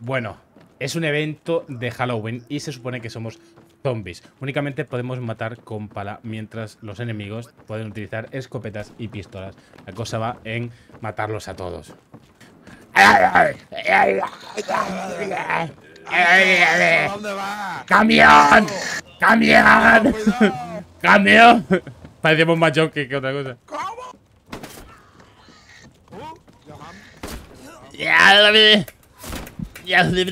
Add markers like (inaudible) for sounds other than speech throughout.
Bueno, es un evento de Halloween y se supone que somos zombies. Únicamente podemos matar con pala, mientras los enemigos pueden utilizar escopetas y pistolas. La cosa va en matarlos a todos. ¿Dónde va? ¡Camión! ¡Camión! ¡Camión! Parecemos más junkies que otra cosa. ¿Cómo? Ya la vi. Ya la vi.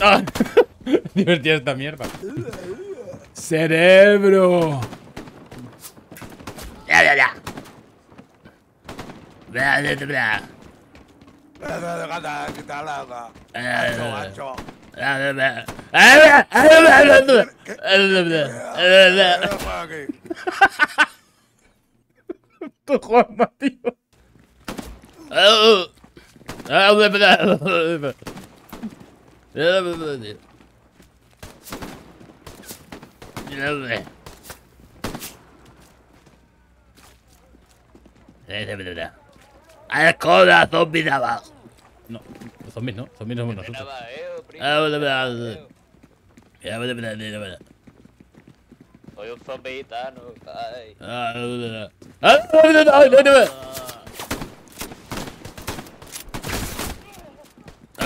Ah, (laughs) Divertida esta mierda. Cerebro. Ya, ya, ya. Bla, bla, bla, de. (laughs) Tu Juanma, tío. Alcola, zombies abajo. No, zombies no, zombies no somos nosotros. Soy un zombie gitano, ay.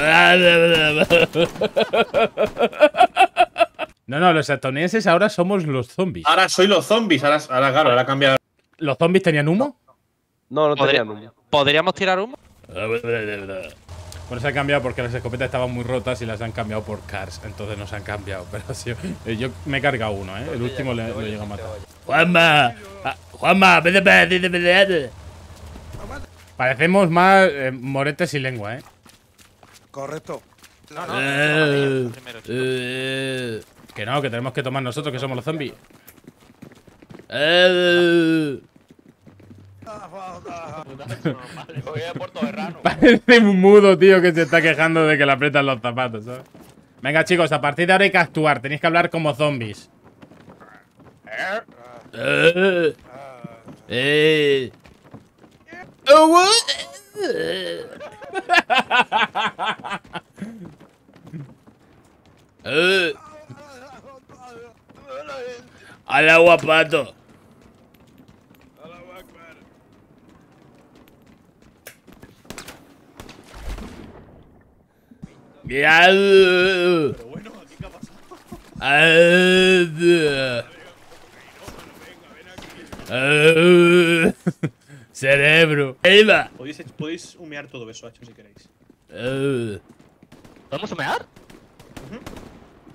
(laughs) No, no, los estadounidenses ahora somos los zombies. Ahora soy los zombies. Ahora, ahora claro, ahora ha cambiado. ¿Los zombies tenían humo? No, no tenían humo. ¿Podríamos tirar humo? Bueno, se han cambiado porque las escopetas estaban muy rotas y las han cambiado por cars. Entonces no se han cambiado. Pero sí, eh, yo me he cargado uno, ¿eh? El último le, lo llega a matar. Juanma, ah, Juanma, vete, vete, vete. Parecemos más eh, moretes sin lengua, ¿eh? Correcto. No, no. Eh, primero, eh, que no, que tenemos que tomar nosotros, que somos los zombies. Eh, (laughs) Voy a Puerto Berrano. Parece un mudo, tío, que se está quejando de que le aprietan los zapatos, ¿sabes? Venga, chicos, a partir de ahora hay que actuar. Tenéis que hablar como zombies. Eh, eh. Eh, al agua, pato. Ya. Pero bueno, ¿aquí qué ha pasado? Cerebro. Eva. Podéis, podéis humear todo eso, Hacho, si queréis. ¿Podemos humear?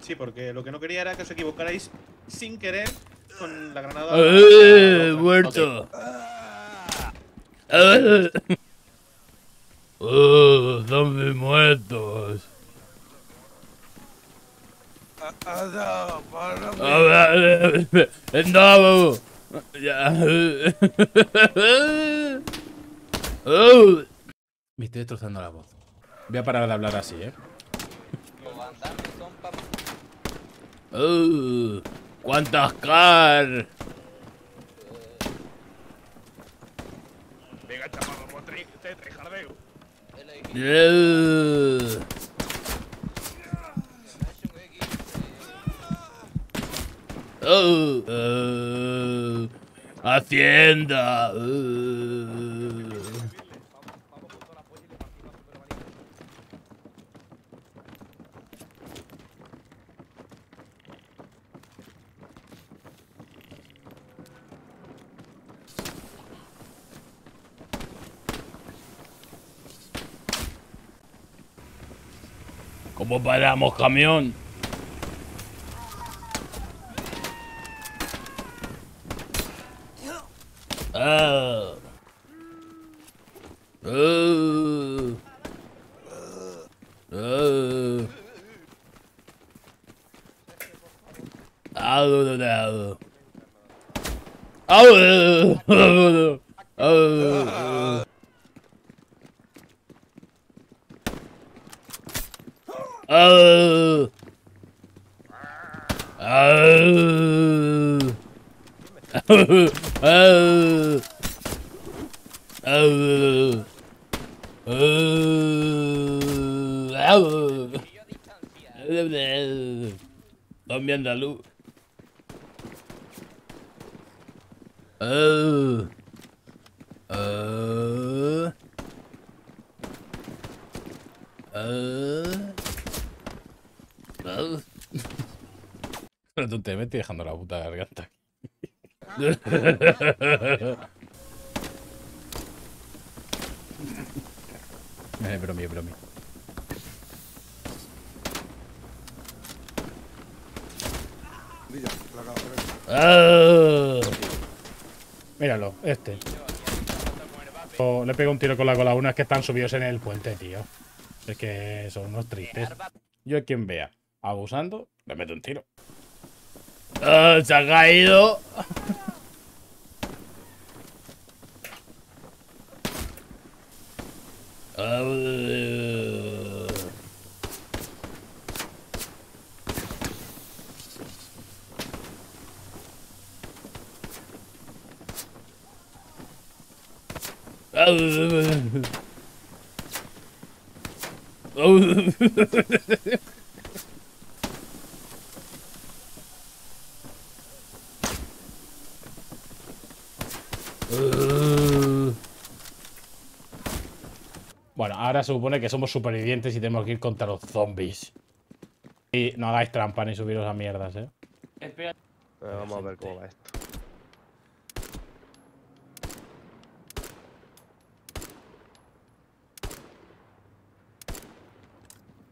Sí, porque lo que no quería era que os equivocarais sin querer con la granada. Eh, muerto. Eh. (laughs) Oh, zombies muertos. Ah, no. Ah, (laughs) eh, No. Ya. Oh. Me estoy destrozando la voz. Voy a parar de hablar así, ¿eh? Oh, ¿Cuántas car? Venga, chaval, jardeo. Oh, Hacienda. ¿Cómo paramos, camión? Ah. Ah. Ah. Ah, no, no, no. Ah, no, no, no. Ah. Ah. Ah. Zombie andaluz. Uh, uh. Pero tú te me estoy dejando la puta garganta. Es bromi, es bromi. Ah. Míralo, este. Oh, le pego un tiro con la cola a uno, es que están subidos en el puente, tío. Es que son unos tristes. Yo a quien vea abusando, le meto un tiro. Ah, se ha caído. Ah. (laughs) (laughs) Bueno, ahora se supone que somos supervivientes y tenemos que ir contra los zombies. Y no hagáis trampa ni subiros a mierdas, eh. Espera. Eh, vamos a ver cómo va esto.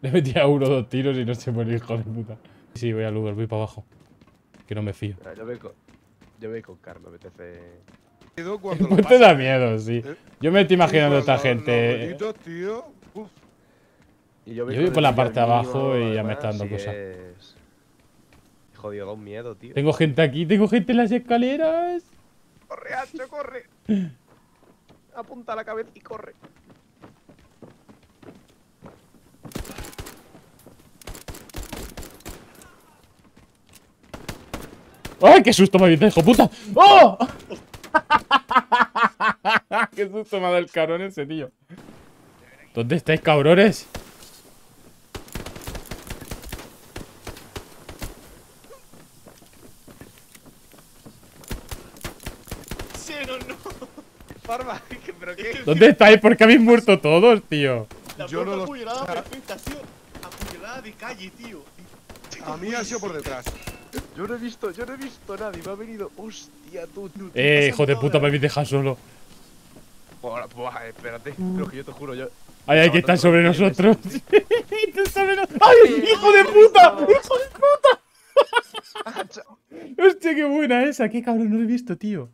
Le metí a uno dos tiros y no se muere, hijo de puta. Sí, voy al Uber, voy para abajo. Que no me fío. Yo voy con, yo voy con Carlos, me apetece. Cuando El lo puente pasas, da miedo, sí. ¿eh? Yo me estoy imaginando a esta los gente. rollitos, tío. Uf. Y yo voy por la parte de abajo y ya me está dando y cosa. es- Jodido, da un miedo, tío. Tengo gente aquí, tengo gente en las escaleras. ¡Corre, Hacho, corre! (laughs) Apunta la cabeza y corre. ¡Ay, qué susto me habéis hijo puta! ¡Oh! (laughs) ¡Qué susto me ha dado el cabrón ese tío! ¿Dónde estáis, cabrones? ¡Xenon, no! Barba, ¿pero qué? ¿Dónde estáis? ¿Por qué habéis muerto todos, tío? La Yo no lo- perfecta, tío. Apuñalada de calle, tío. A mí ha sido por detrás. Yo no he visto, yo no he visto a nadie, me ha venido. ¡Hostia, tú! tú. Eh, hijo de puta, me habéis dejado solo. Buah, buah, espérate, pero que yo te juro, yo. Ay, ay, que están sobre nosotros. (laughs) ¡Ay, hijo de puta! ¡Hijo de puta! Hostia, qué buena esa. Qué cabrón, no lo he visto, tío.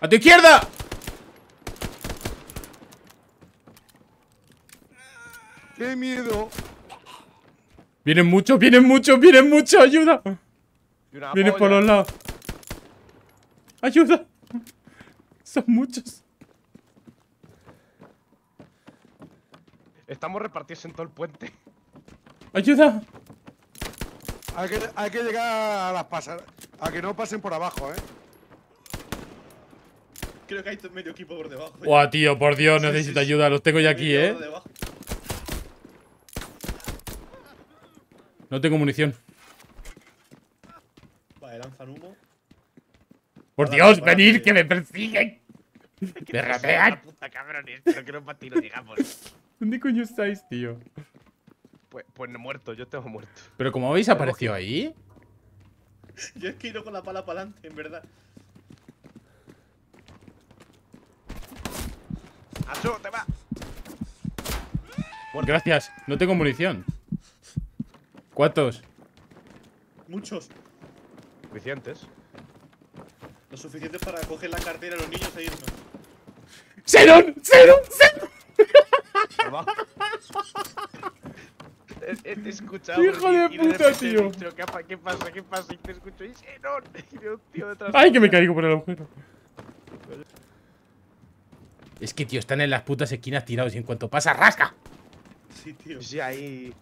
¡A tu izquierda! ¡Qué miedo! Vienen muchos, vienen muchos, vienen muchos. ¡Ayuda! Vienen por los lados. ¡Ayuda! Son muchos. Estamos repartidos en todo el puente. ¡Ayuda! Hay que, hay que llegar a las pasar. A que no pasen por abajo, ¿eh? Creo que hay medio equipo por debajo. Buah, tío, por Dios, Sí, necesito sí, sí. ayuda. Los tengo ya aquí, ¿eh? por debajo. No tengo munición. Vale, lanzan humo. Por Dios, venid, que me persiguen. Me rapean. puta cabrones, pero que no para ti lo digamos. ¿Dónde coño estáis, tío? Pues, pues no muerto, yo tengo muerto. Pero como habéis aparecido ahí. (laughs) Yo es que he ido con la pala para adelante, en verdad. ¡Acho, te va! Gracias, no tengo munición. ¿Cuántos? Muchos. Suficientes. Lo suficiente para coger la cartera a los niños e irnos. ¡Xenon! ¡Xenon! ¡Xenon! Salva. He, he- te he escuchado. Hijo de y puta, repente he tío. dicho, ¿Qué, pa- ¿Qué pasa? ¿Qué pasa? Y te escucho y sí, no. Y veo un tío detrás. ¡Ay, que me caigo por el agujero! Es que, tío, están en las putas esquinas tirados y en cuanto pasa, ¡rasca! Sí, tío. Sí, ahí.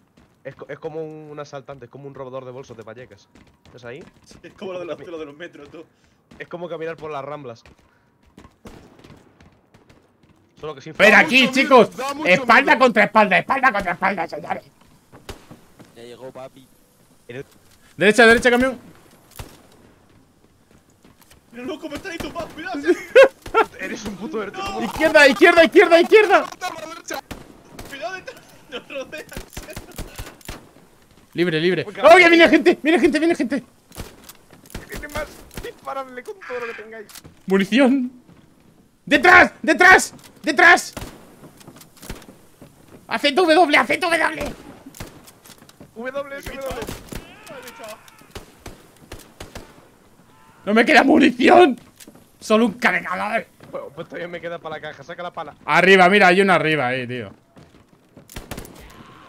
Es, es como un asaltante, es como un robador de bolsos de Vallecas. ¿Ves ahí? Es como lo de los, lo de los metros, tú. Es como caminar por las ramblas. Solo que sin Ven Da aquí, chicos. miedo, mucho Espalda miedo. contra espalda, espalda contra espalda, señores. Ya llegó papi. Derecha, derecha, camión. Mira, loco, me está ahí tumbado, cuidado. Eres un puto verde. ¿cómo- Izquierda, izquierda, izquierda, izquierda. Cuidado detrás. (laughs) Nos rodean. Libre, libre. ¡Oh, que viene gente! ¡Viene gente, viene gente! Tiene más. Disparadle con todo lo que tengáis. ¡Munición! ¡Detrás! ¡Detrás! ¡Detrás! ¡Hace W! ¡Hace tu W! W, W. ¡No me queda munición! ¡Solo un cargador! Bueno, pues todavía me queda para la caja. Saca la pala. Arriba, mira, hay una arriba ahí, tío.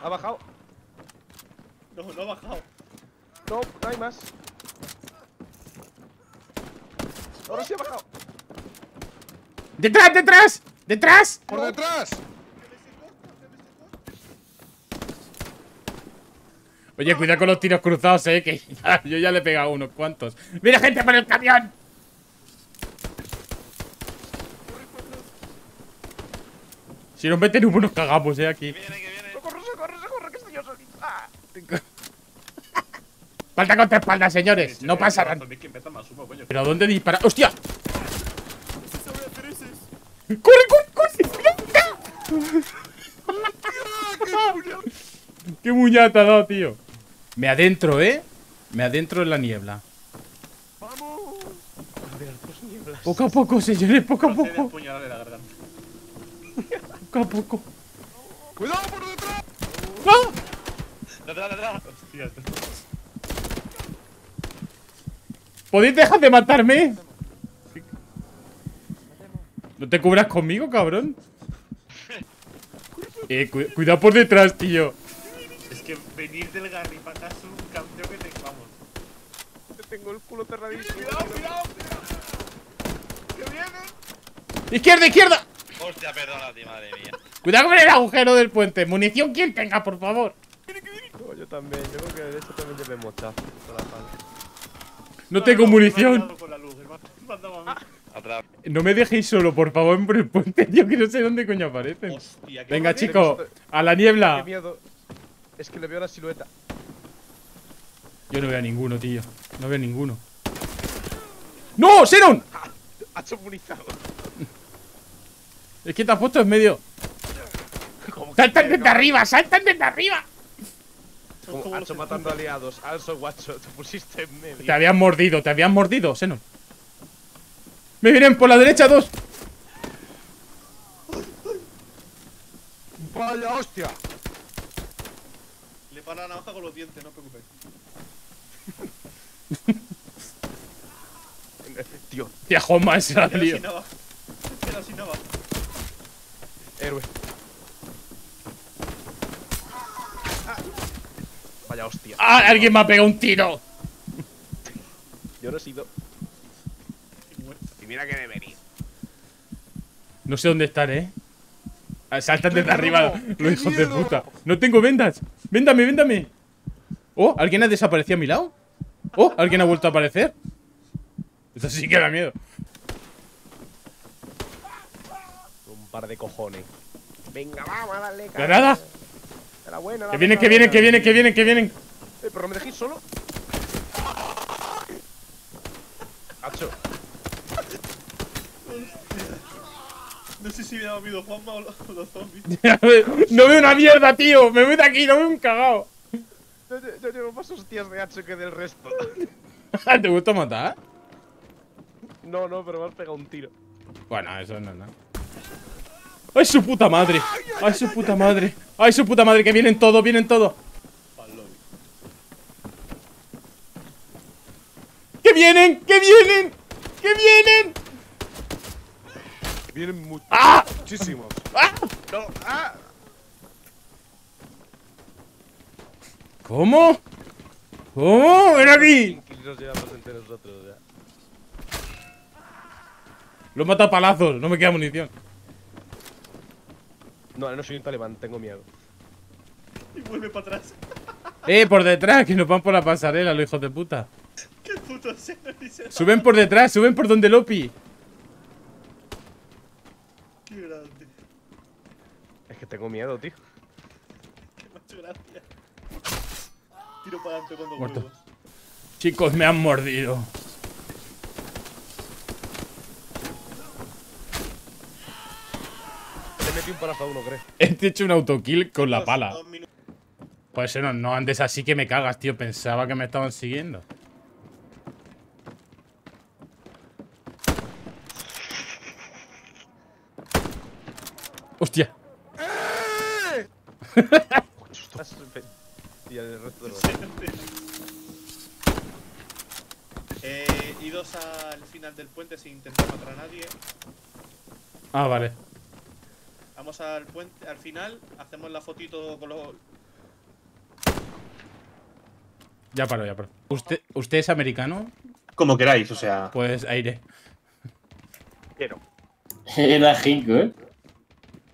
Ha bajado. No, no ha bajado. No, no hay más. Ahora sí ha bajado. ¡Detrás, detrás! ¡Detrás! Por detrás. Oye, cuidado con los tiros cruzados, eh, que ya- yo ya le he pegado unos cuantos. ¡Mira gente por el camión! Si nos meten humo nos cagamos, eh, aquí. Socorro, socorro, socorro, que estoy yo solito. Ah. Falta contra espalda, señores. No pasarán. ¿Pero dónde dispara? ¡Hostia! ¡Corre, corre, corre! (laughs) ¡Qué muñata ha dado, tío! Me adentro, ¿eh? Me adentro en la niebla. Poco a poco, señores, poco a poco. Poco a poco. Cuidado por detrás. ¡Ah! Detrás, detrás. Hostia, ¿Podéis dejar de matarme? ¿No te cubras conmigo, cabrón? (laughs) Eh, cu- cuidado por detrás, tío. es que venir del acá es un cambio que te vamos. Tengo el culo cerradísimo. Cuidado, cuidado, cuidado. Que viene. ¡Izquierda, izquierda! Hostia, perdona, tío, madre mía. Cuidado con el agujero del puente. Munición quien tenga, por favor. Yo también. Yo creo que de hecho también llevemos chazo. No tengo munición. Con la luz, el man- me han dado a mí. Atrás. No me dejéis solo, por favor, por el puente, tío, que no sé dónde coño aparecen. Hostia, Venga, chico, a la Qué niebla. miedo. Es que le veo la silueta. Yo no veo a ninguno, tío. No veo a ninguno. ¡No, Seron! (laughs) Ha hecho munizado. Es que te has puesto en medio. ¡Saltan desde arriba! ¡Saltan desde arriba! Como hecho matando aliados. Also, guacho, te pusiste en medio. Te habían mordido, te habían mordido, Senon. Me vienen por la derecha dos. Vaya hostia. Le para la navaja con los dientes, no os preocupéis. (laughs) Tío, Tía, Joma, ese era el Era lío. sin navaja. Era sin navaja. héroe. Ah. Vaya hostia. ¡Ah! Alguien me ha pegado un tiro. Yo no he sido. Y mira que debería. No sé dónde están, ¿eh? Ah, Saltan desde ¡Qué arriba, (laughs) los ¡Qué hijos de puta. No tengo vendas. Véndame, véndame. Oh, ¿alguien ha desaparecido a mi lado? Oh, ¿alguien ha vuelto a aparecer? Esto sí que da miedo. Un par de cojones. Venga, vamos a darle cara. Buena, la Que vienen, que vienen, buena. que vienen, que vienen, que vienen. Eh, pero no me dejéis solo. Hacho. No sé si me ha dado miedo Juanma o los, zombies. (laughs) No veo una mierda, tío. Me voy de aquí, no veo un cagao. Yo, yo- yo llevo más hostias de Hacho que del resto. (laughs) ¿Te gusta matar? No, no, pero me has pegado un tiro. Bueno, eso no es nada. ¡Ay, su puta madre! ¡Ay, su puta madre! ¡Ay, su puta madre! Que vienen todos, vienen todos. ¡Que vienen! ¡Que vienen! ¡Que vienen! Vienen ¡Ah! muchísimos. ¡Ah! No, ah. ¿Cómo? ¿Cómo? ¡Ven aquí! Inquilinos llevamos entre nosotros ya. Lo mata a palazos, no me queda munición. No, no soy un talibán, tengo miedo. Y vuelve para atrás. Eh, por detrás, que nos van por la pasarela, los hijos de puta. Qué puto se- Suben por detrás, suben por donde Lopi. Qué grande. Es que tengo miedo, tío. Qué mucho gracia. Tiro para adelante con dos Muerto. Chicos, me han mordido. Metí un palazo a uno, creo. He hecho un autokill con la pala. Pues no, no andes así que me cagas, tío. Pensaba que me estaban siguiendo. Hostia. (laughs) Y el resto de los... Eh, idos al final del puente sin intentar matar a nadie. Ah, vale. Vamos al puente, al final, hacemos la fotito con los. Ya paro, ya paro. ¿Usted, ¿Usted es americano? Como queráis, o sea. Pues aire. Quiero. (laughs) Era Jinko, ¿eh?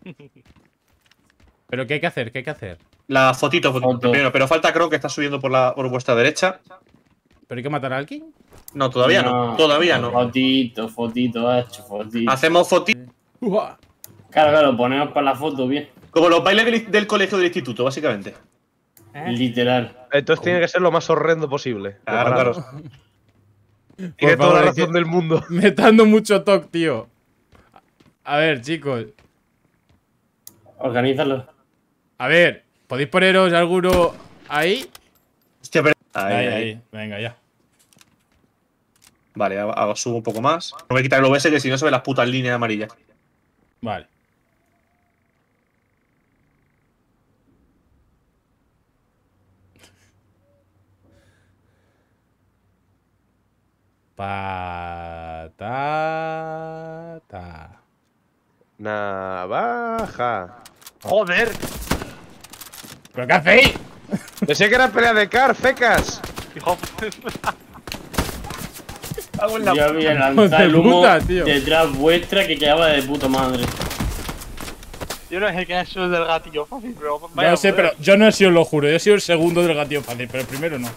(laughs) ¿Pero qué hay que hacer? ¿Qué hay que hacer? La fotito, fotito Foto. primero, pero falta Crow que está subiendo por la por vuestra derecha. ¿Pero hay que matar a alguien? No, todavía no, todavía no. Fotito, fotito, hecho, fotito. Hacemos fotito Uah. Claro, claro, ponemos para la foto bien. como los bailes del, del colegio del instituto, básicamente. Literal. Entonces tiene que ser lo más horrendo posible. Claro. Tiene toda favor, la razón del mundo. (laughs) Me está dando mucho toque, tío. A ver, chicos. Organízalo. A ver, ¿podéis poneros alguno ahí? Hostia, pero. Ahí, Ahí, ahí. ahí. Venga, ya. Vale, subo un poco más. No voy a quitar el OBS que si no se ven las putas líneas amarillas. Vale. Patata. Navaja. Joder. ¿Pero qué hacéis? Pensé que era pelea de car, fecas. Yo había de lanzado el humo puta, tío. detrás vuestra que quedaba de puta madre. Yo no sé qué es eso del gatillo fácil, pero No sé, pero yo no he sido, lo juro. Yo he sido el segundo del gatillo fácil, pero el primero no.